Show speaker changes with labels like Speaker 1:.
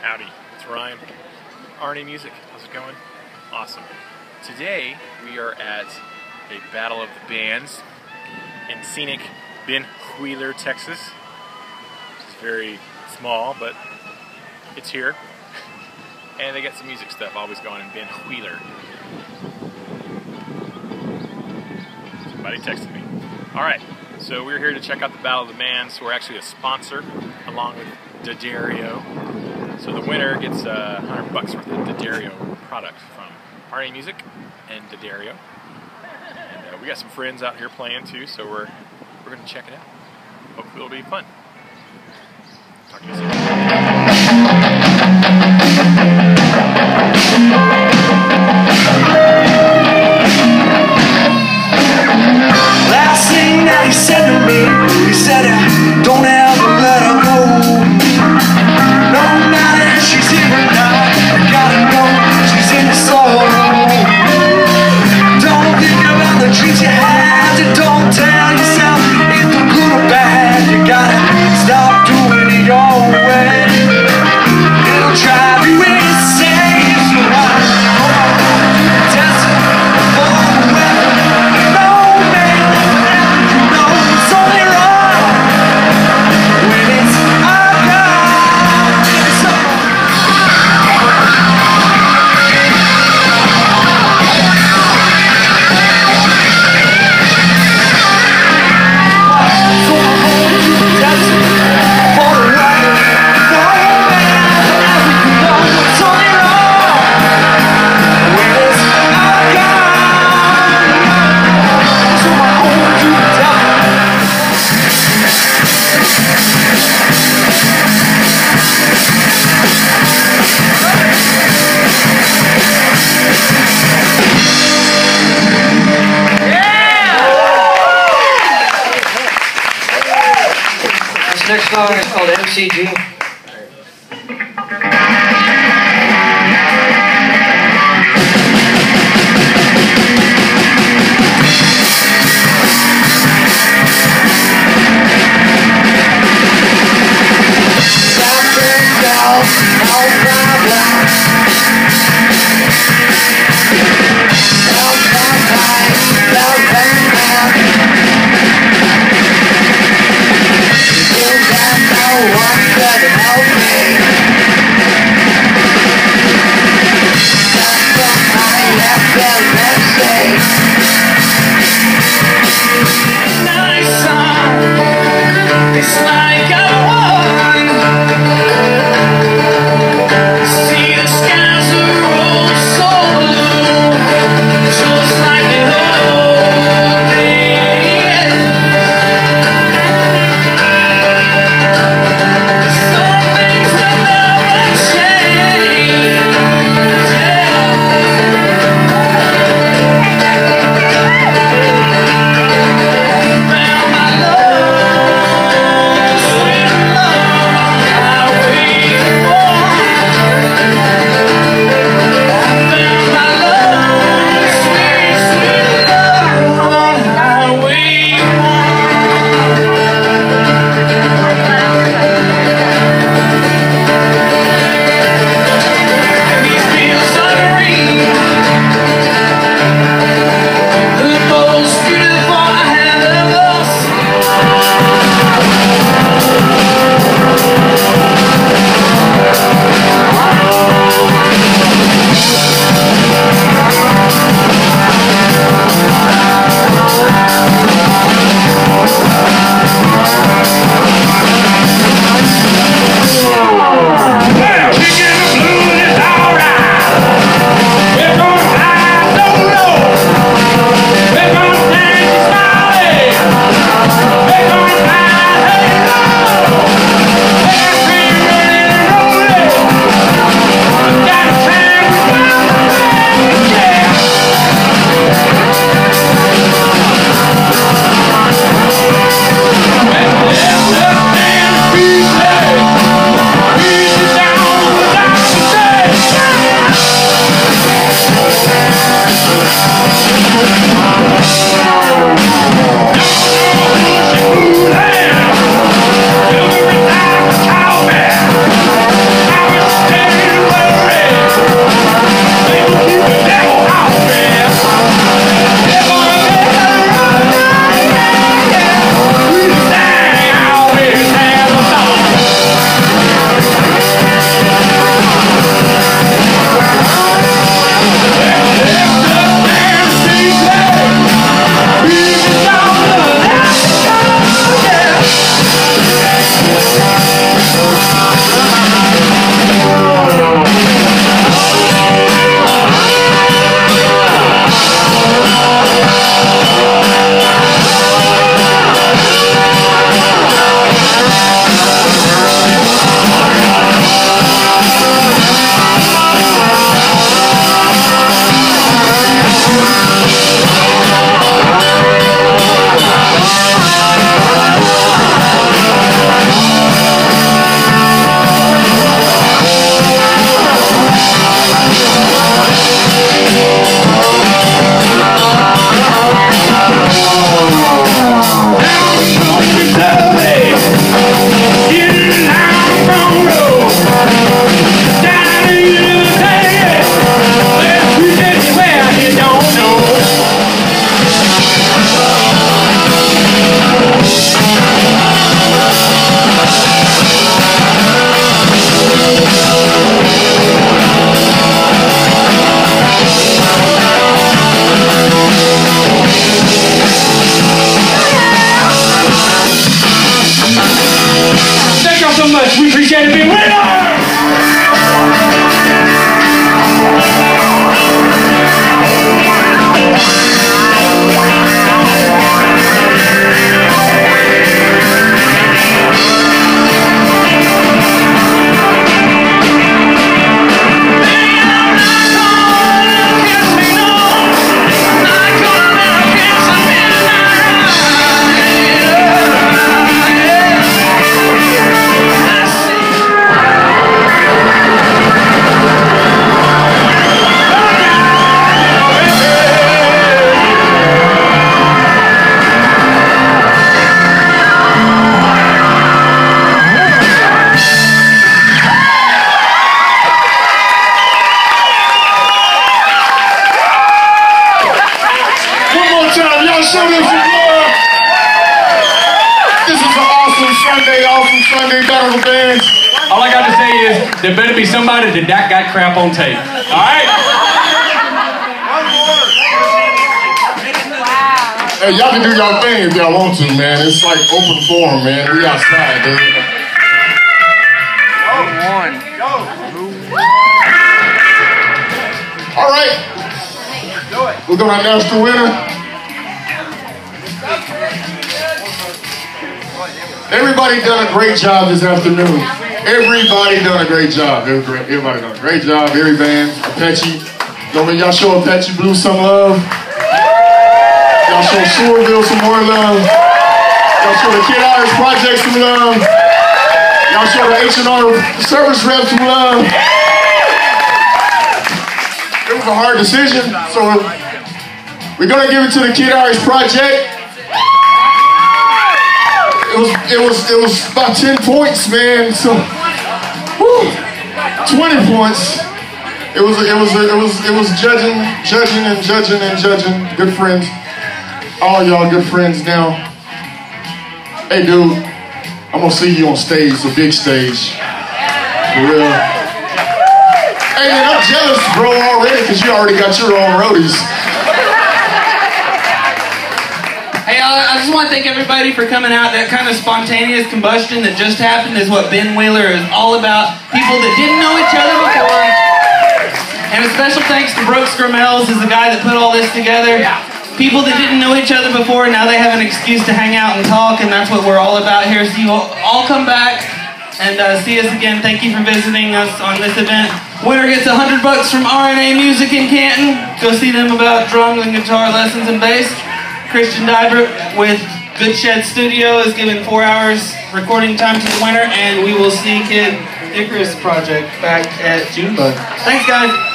Speaker 1: Howdy, it's Ryan. RNA Music, how's it going? Awesome. Today we are at a battle of the bands in scenic Ben Wheeler, Texas. It's very small, but it's here. And they got some music stuff always going in Ben Wheeler. Somebody texted me. Alright, so we're here to check out the Battle of the Bands. We're actually a sponsor along with D'Addario. So the winner gets uh, 100 bucks worth of D'Addario product from RNA Music and D'Addario. And uh, we got some friends out here playing too, so we're we're gonna check it out. Hopefully it'll be fun. Talk to you soon.
Speaker 2: Next song is called MCG.
Speaker 3: Something else,
Speaker 4: there better be somebody that that got crap on tape. All right? One more.
Speaker 5: Hey, y'all can do y'all thing if y'all want to, man. It's like open forum, man. We outside, dude. One. All right. We're gonna announce the winner. Everybody done a great job this afternoon. Everybody done a great job. Everybody done a great job. Every band, Apache. Don't make y'all show Apache Blue some love. Y'all show Sewerville some more love. Y'all show the Kid Icarus Project some love. Y'all show the H&R service rep some love. It was a hard decision, so we're gonna give it to the Kid Icarus Project. It was it was it was about 10 points, man. So whew, 20 points. It was it was it was it was judging, judging and judging and judging. Good friends. All y'all good friends now. Hey dude, I'm gonna see you on stage, the big stage. For real. Hey man, I'm jealous, bro, already, because you already got your own roadies.
Speaker 6: I, I just want to thank everybody for coming out. That kind of spontaneous combustion that just happened is what Ben Wheeler is all about. People that didn't know each other before. And a special thanks to Brooks Grimmels, is the guy that put all this together. People that didn't know each other before, now they have an excuse to hang out and talk, and that's what we're all about here. So you all, all come back and uh, see us again. Thank you for visiting us on this event. Winner gets 100 bucks from RNA Music in Canton. Go see them about drums and guitar lessons and bass. Christian Dybert with Good Shed Studio is giving four hours recording time to the winner, and we will see Kid Icarus Project back at Junebug. Thanks, guys.